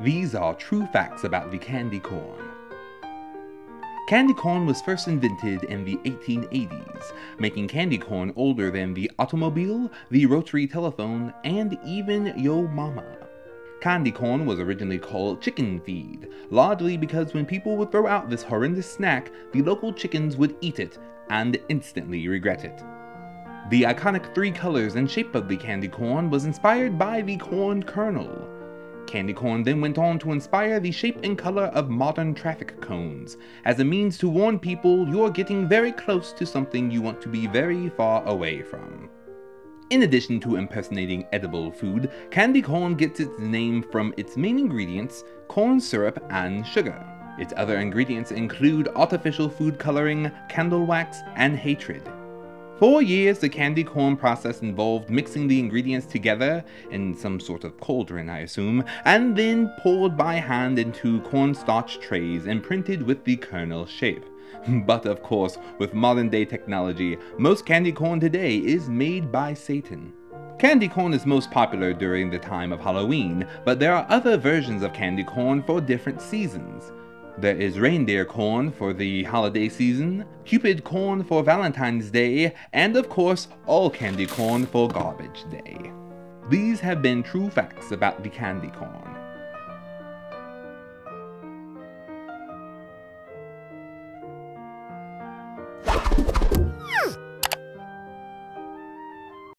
These are true facts about the candy corn. Candy corn was first invented in the 1880s, making candy corn older than the automobile, the rotary telephone, and even Yo Mama. Candy corn was originally called chicken feed, largely because when people would throw out this horrendous snack, the local chickens would eat it and instantly regret it. The iconic three colors and shape of the candy corn was inspired by the corn kernel. Candy corn then went on to inspire the shape and color of modern traffic cones, as a means to warn people you're getting very close to something you want to be very far away from. In addition to impersonating edible food, candy corn gets its name from its main ingredients, corn syrup and sugar. Its other ingredients include artificial food coloring, candle wax, and hatred. For years, the candy corn process involved mixing the ingredients together, in some sort of cauldron I assume, and then poured by hand into cornstarch trays imprinted with the kernel shape. But of course, with modern day technology, most candy corn today is made by Satan. Candy corn is most popular during the time of Halloween, but there are other versions of candy corn for different seasons. There is reindeer corn for the holiday season, Cupid corn for Valentine's Day, and of course, all candy corn for garbage day. These have been true facts about the candy corn.